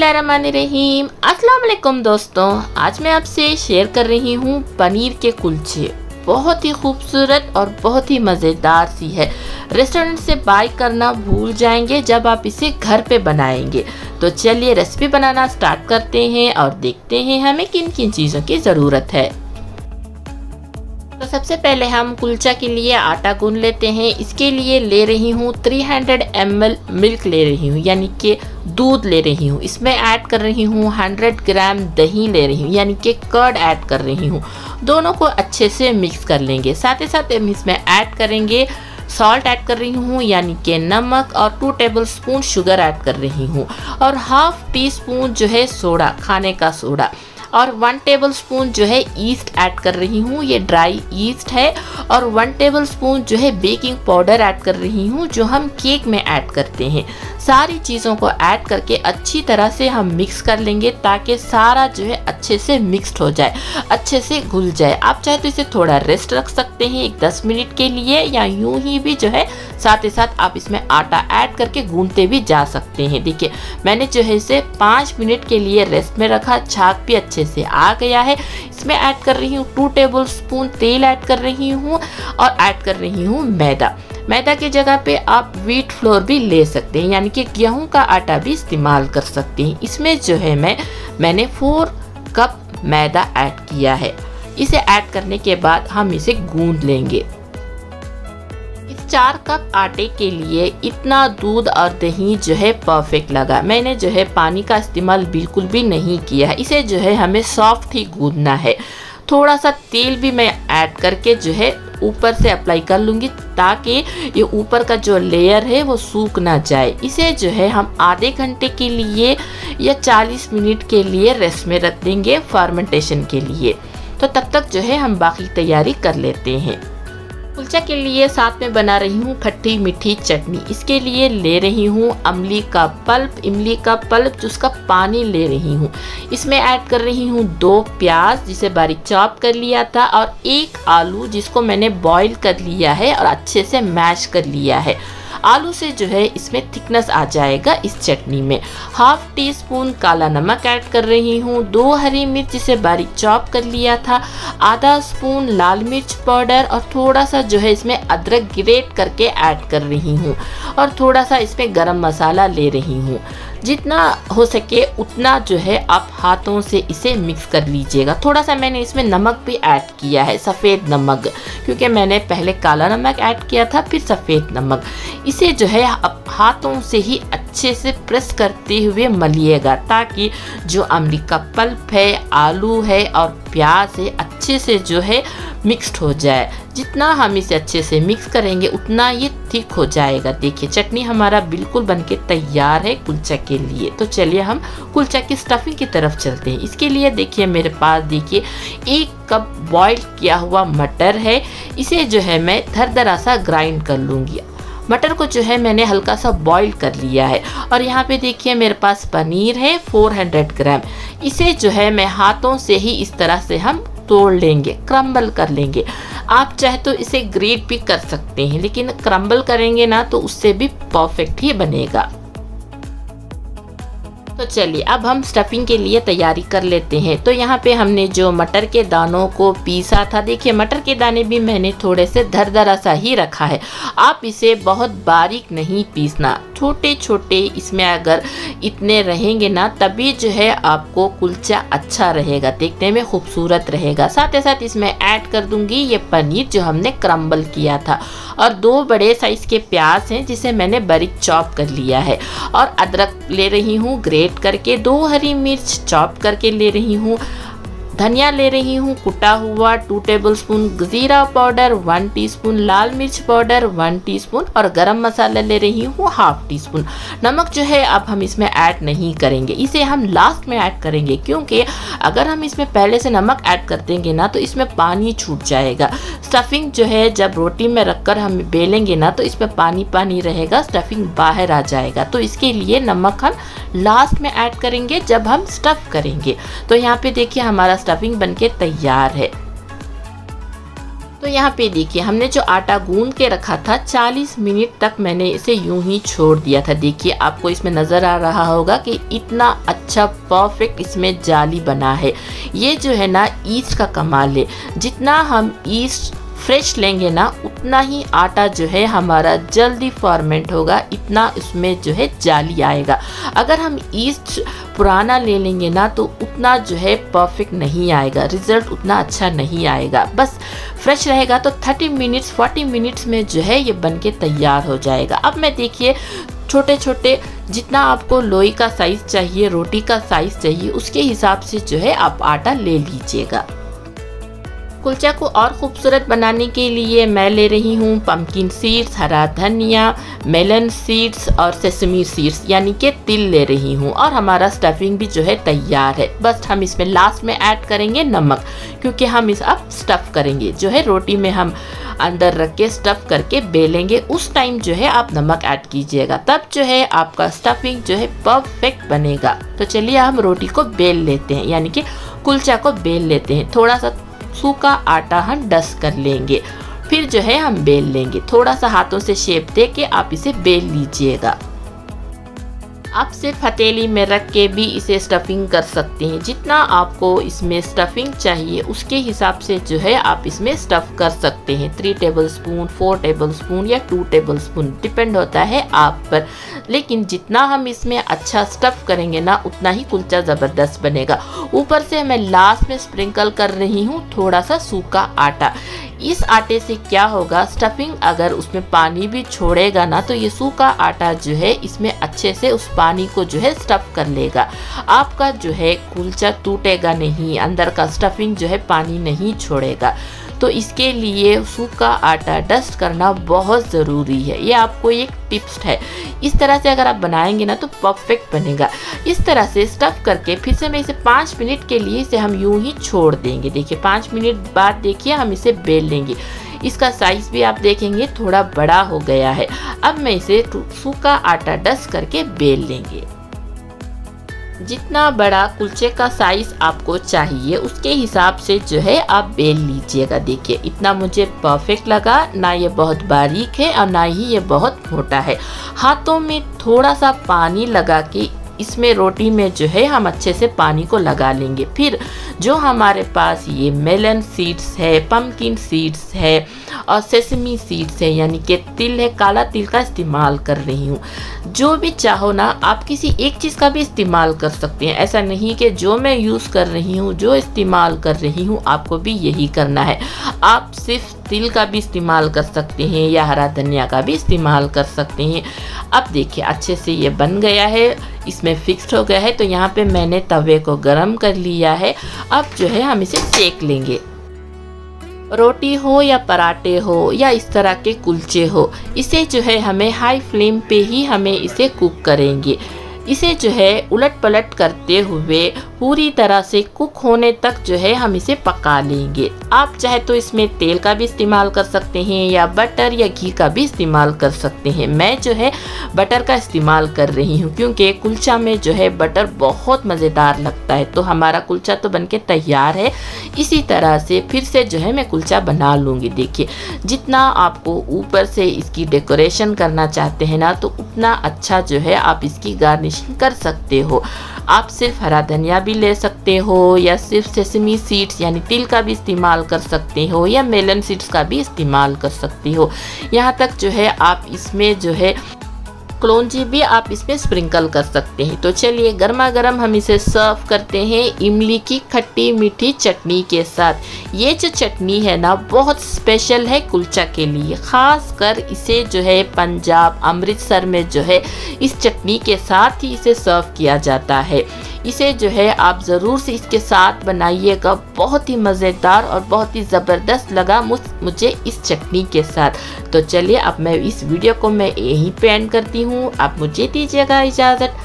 बिस्मिल्लाहिर्रहमानिर्रहीम। अस्सलाम वालेकुम दोस्तों, आज मैं आपसे शेयर कर रही हूँ पनीर के कुलचे। बहुत ही खूबसूरत और बहुत ही मज़ेदार सी है। रेस्टोरेंट से बाय करना भूल जाएँगे जब आप इसे घर पे बनाएँगे। तो चलिए रेसिपी बनाना स्टार्ट करते हैं और देखते हैं हमें किन किन चीज़ों की ज़रूरत है। तो सबसे पहले हम कुलचा के लिए आटा गून लेते हैं। इसके लिए ले रही हूँ 300 हंड्रेड मिल्क ले रही हूँ, यानी कि दूध ले रही हूँ। इसमें ऐड कर रही हूँ 100 ग्राम दही ले रही हूँ, यानी कि कर्ड ऐड कर रही हूँ। दोनों को अच्छे से मिक्स कर लेंगे। साथ ही साथ हम इसमें ऐड करेंगे सॉल्ट ऐड कर रही हूँ, यानी कि नमक और two tablespoon sugar add कर रही हूँ। और हाफ़ टी स्पून जो है सोडा, खाने का सोडा। और वन टेबल स्पून जो है ईस्ट ऐड कर रही हूँ। ये ड्राई ईस्ट है और वन टेबल स्पून जो है बेकिंग पाउडर ऐड कर रही हूँ, जो हम केक में ऐड करते हैं। सारी चीज़ों को ऐड करके अच्छी तरह से हम मिक्स कर लेंगे ताकि सारा जो है अच्छे से मिक्सड हो जाए, अच्छे से घुल जाए। आप चाहे तो इसे थोड़ा रेस्ट रख सकते हैं एक दस मिनट के लिए या यूँ ही भी जो है साथ ही साथ आप इसमें आटा ऐड करके गूंदते भी जा सकते हैं। देखिए, मैंने जो है इसे पाँच मिनट के लिए रेस्ट में रखा, छाक भी अच्छे से आ गया है। इसमें ऐड कर रही हूँ टू टेबल स्पून तेल ऐड कर रही हूँ और ऐड कर रही हूँ मैदा। मैदा की जगह पे आप व्हीट फ्लोर भी ले सकते हैं, यानी कि गेहूँ का आटा भी इस्तेमाल कर सकते हैं। इसमें जो है मैं, मैंने फोर कप मैदा ऐड किया है। इसे ऐड करने के बाद हम इसे गूंद लेंगे। चार कप आटे के लिए इतना दूध और दही जो है परफेक्ट लगा। मैंने जो है पानी का इस्तेमाल बिल्कुल भी नहीं किया इसे जो है हमें सॉफ्ट ही गूंदना है। थोड़ा सा तेल भी मैं ऐड करके जो है ऊपर से अप्लाई कर लूँगी ताकि ये ऊपर का जो लेयर है वो सूख ना जाए। इसे जो है हम आधे घंटे के लिए या 40 मिनट के लिए रेस्ट में रख देंगे फर्मेंटेशन के लिए। तो तब तक जो है हम बाकी तैयारी कर लेते हैं। कुलचा के लिए साथ में बना रही हूँ खट्टी मीठी चटनी। इसके लिए ले रही हूँ अमली का पल्प। इमली का पल्प जिसका पानी ले रही हूँ। इसमें ऐड कर रही हूँ दो प्याज, जिसे बारीक चॉप कर लिया था, और एक आलू, जिसको मैंने बॉईल कर लिया है और अच्छे से मैश कर लिया है। आलू से जो है इसमें थिकनेस आ जाएगा इस चटनी में। हाफ़ टी स्पून काला नमक ऐड कर रही हूँ। दो हरी मिर्च जिसे बारीक चॉप कर लिया था। आधा स्पून लाल मिर्च पाउडर और थोड़ा सा जो है इसमें अदरक ग्रेट करके ऐड कर रही हूँ। और थोड़ा सा इसमें गरम मसाला ले रही हूँ। जितना हो सके उतना जो है आप हाथों से इसे मिक्स कर लीजिएगा। थोड़ा सा मैंने इसमें नमक भी ऐड किया है, सफ़ेद नमक, क्योंकि मैंने पहले काला नमक ऐड किया था, फिर सफ़ेद नमक। इसे जो है आप हाथों से ही अच्छे से प्रेस करते हुए मलिएगा, ताकि जो अमली का पल्प है, आलू है और प्याज है अच्छे से जो है मिक्सड हो जाए। जितना हम इसे अच्छे से मिक्स करेंगे, उतना ये थिक हो जाएगा। देखिए, चटनी हमारा बिल्कुल बनके तैयार है कुलचा के लिए। तो चलिए हम कुलचा की स्टफिंग की तरफ़ चलते हैं। इसके लिए देखिए, मेरे पास देखिए, एक कप बॉईल किया हुआ मटर है। इसे जो है मैं दरदरा सा ग्राइंड कर लूँगी। मटर को जो है मैंने हल्का सा बॉईल कर लिया है। और यहाँ पे देखिए, मेरे पास पनीर है 400 ग्राम। इसे जो है मैं हाथों से ही इस तरह से हम तोड़ लेंगे क्रम्बल कर लेंगे। आप चाहे तो इसे ग्रेट भी कर सकते हैं, लेकिन क्रम्बल करेंगे ना तो उससे भी परफेक्ट ही बनेगा। तो चलिए, अब हम स्टफिंग के लिए तैयारी कर लेते हैं। तो यहाँ पे हमने जो मटर के दानों को पीसा था, देखिए मटर के दाने भी मैंने थोड़े से धरधरा सा ही रखा है। आप इसे बहुत बारीक नहीं पीसना। छोटे छोटे इसमें अगर इतने रहेंगे ना, तभी जो है आपको कुलचा अच्छा रहेगा, देखने में खूबसूरत रहेगा। साथ ही साथ इसमें ऐड कर दूँगी ये पनीर जो हमने क्रम्बल किया था। और दो बड़े साइज़ के प्याज हैं जिसे मैंने बारीक चॉप कर लिया है। और अदरक ले रही हूँ, ग्रेट करके दो हरी मिर्च चॉप करके ले रही हूँ। धनिया ले रही हूँ, कुटा हुआ टू टेबल स्पून जीरा पाउडर वन टीस्पून लाल मिर्च पाउडर वन टीस्पून और गरम मसाला ले रही हूँ हाफ़ टी स्पून नमक जो है, अब हम इसमें ऐड नहीं करेंगे। इसे हम लास्ट में ऐड करेंगे, क्योंकि अगर हम इसमें पहले से नमक ऐड कर देंगे ना तो इसमें पानी छूट जाएगा। स्टफिंग जो है, जब रोटी में रखकर हम बेलेंगे ना तो इसमें पानी पानी रहेगा स्टफिंग बाहर आ जाएगा। तो इसके लिए नमक हम लास्ट में ऐड करेंगे, जब हम स्टफ़ करेंगे। तो यहाँ पे देखिए, हमारा स्टफिंग बनके तैयार है। तो यहाँ पे देखिए, हमने जो आटा गूंद के रखा था 40 मिनट तक मैंने इसे यूँ ही छोड़ दिया था। देखिए, आपको इसमें नज़र आ रहा होगा कि इतना अच्छा परफेक्ट इसमें जाली बना है। ये जो है ना, ईस्ट का कमाल है। जितना हम ईस्ट फ्रेश लेंगे ना, उतना ही आटा जो है हमारा जल्दी फॉर्मेंट होगा, इतना उसमें जो है जाली आएगा। अगर हम ईस्ट पुराना ले लेंगे ना तो उतना जो है परफेक्ट नहीं आएगा रिज़ल्ट उतना अच्छा नहीं आएगा। बस फ्रेश रहेगा तो 30 मिनट्स 40 मिनट्स में जो है ये बन के तैयार हो जाएगा। अब मैं देखिए छोटे छोटे जितना आपको लोई का साइज़ चाहिए, रोटी का साइज़ चाहिए, उसके हिसाब से जो है आप आटा ले लीजिएगा। कुलचा को और खूबसूरत बनाने के लिए मैं ले रही हूँ पम्पकिन सीड्स हरा धनिया मेलन सीड्स और सेसमी सीड्स यानी कि तिल ले रही हूँ। और हमारा स्टफिंग भी जो है तैयार है। बस हम इसमें लास्ट में ऐड करेंगे नमक, क्योंकि हम इस अब स्टफ़ करेंगे। जो है रोटी में हम अंदर रख के स्टफ़ करके बेलेंगे। उस टाइम जो है आप नमक ऐड कीजिएगा। तब जो है आपका स्टफिंग जो है परफेक्ट बनेगा। तो चलिए हम रोटी को बेल लेते हैं, यानी कि कुलचा को बेल लेते हैं। थोड़ा सा सूखा आटा हम डस्ट कर लेंगे। फिर जो है हम बेल लेंगे। थोड़ा सा हाथों से शेप दे के आप इसे बेल लीजिएगा। आप सिर्फ़ हथेली में रख के भी इसे स्टफिंग कर सकते हैं। जितना आपको इसमें स्टफिंग चाहिए, उसके हिसाब से जो है आप इसमें स्टफ़ कर सकते हैं। Three tablespoon four tablespoon या टू टेबल स्पून डिपेंड होता है आप पर। लेकिन जितना हम इसमें अच्छा स्टफ़ करेंगे ना, उतना ही कुलचा ज़बरदस्त बनेगा। ऊपर से मैं लास्ट में स्प्रिंकल कर रही हूँ, थोड़ा सा सूखा आटा। इस आटे से क्या होगा? स्टफिंग अगर उसमें पानी भी छोड़ेगा ना तो ये सूखा आटा जो है, इसमें अच्छे से उस पानी को जो है स्टफ़ कर लेगा। आपका जो है, कुलचा टूटेगा नहीं, अंदर का स्टफिंग जो है, पानी नहीं छोड़ेगा। तो इसके लिए सूखा आटा डस्ट करना बहुत ज़रूरी है। ये आपको एक टिप्स है। इस तरह से अगर आप बनाएँगे ना तो परफेक्ट बनेगा। इस तरह से स्टफ़ करके फिर से मैं इसे पाँच मिनट के लिए इसे हम यूँ ही छोड़ देंगे। देखिए, पाँच मिनट बाद देखिए हम इसे बेल लेंगे। इसका साइज़ भी आप देखेंगे, थोड़ा बड़ा हो गया है। अब मैं इसे सूखा आटा डस्ट करके बेल लेंगे। जितना बड़ा कुलचे का साइज़ आपको चाहिए, उसके हिसाब से जो है आप बेल लीजिएगा। देखिए, इतना मुझे परफेक्ट लगा, ना ये बहुत बारीक है और ना ही ये बहुत मोटा है। हाथों में थोड़ा सा पानी लगा के इसमें रोटी में जो है, हम अच्छे से पानी को लगा लेंगे। फिर जो हमारे पास ये मेलन सीड्स है पम्पकिन सीड्स है और सेसमी सीड्स है, यानी कि तिल है, काला तिल का इस्तेमाल कर रही हूँ। जो भी चाहो ना, आप किसी एक चीज़ का भी इस्तेमाल कर सकते हैं। ऐसा नहीं कि जो मैं यूज़ कर रही हूँ, जो इस्तेमाल कर रही हूँ, आपको भी यही करना है। आप सिर्फ़ तिल का भी इस्तेमाल कर सकते हैं या हरा धनिया का भी इस्तेमाल कर सकते हैं। अब देखिए, अच्छे से ये बन गया है। इसमें फिक्स्ड हो गया है तो यहाँ पे मैंने तवे को गरम कर लिया है। अब जो है हम इसे सेक लेंगे। रोटी हो या पराठे हो या इस तरह के कुलचे हो, इसे जो है हमें हाई फ्लेम पे ही हमें इसे कुक करेंगे। इसे जो है उलट पलट करते हुए पूरी तरह से कुक होने तक जो है हम इसे पका लेंगे। आप चाहे तो इसमें तेल का भी इस्तेमाल कर सकते हैं या बटर या घी का भी इस्तेमाल कर सकते हैं। मैं जो है बटर का इस्तेमाल कर रही हूँ क्योंकि कुलचा में जो है बटर बहुत मज़ेदार लगता है। तो हमारा कुलचा तो बनके तैयार है। इसी तरह से फिर से जो है मैं कुलचा बना लूँगी। देखिए, जितना आपको ऊपर से इसकी डेकोरेशन करना चाहते हैं ना तो उतना अच्छा जो है आप इसकी गार्निशिंग कर सकते हो। आप सिर्फ़ हरा धनिया भी ले सकते हो या सिर्फ़ सेसमी सीड्स यानी तिल का भी इस्तेमाल कर सकते हो या मेलन सीड्स का भी इस्तेमाल कर सकते हो। यहाँ तक जो है आप इसमें जो है क्लोंजी भी आप इसमें स्प्रिंकल कर सकते हैं। तो चलिए गर्मा गर्म हम इसे सर्व करते हैं इमली की खट्टी मीठी चटनी के साथ। ये जो चटनी है ना, बहुत स्पेशल है कुलचा के लिए। ख़ास कर इसे जो है पंजाब, अमृतसर में जो है इस चटनी के साथ ही इसे सर्व किया जाता है। इसे जो है आप ज़रूर से इसके साथ बनाइएगा। बहुत ही मज़ेदार और बहुत ही ज़बरदस्त लगा मुझे इस चटनी के साथ। तो चलिए अब मैं इस वीडियो को मैं यहीं पे करती हूँ। आप मुझे दीजिएगा इजाज़त।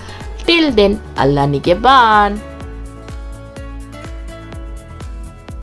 टिल देन अल्लाह निगेबान।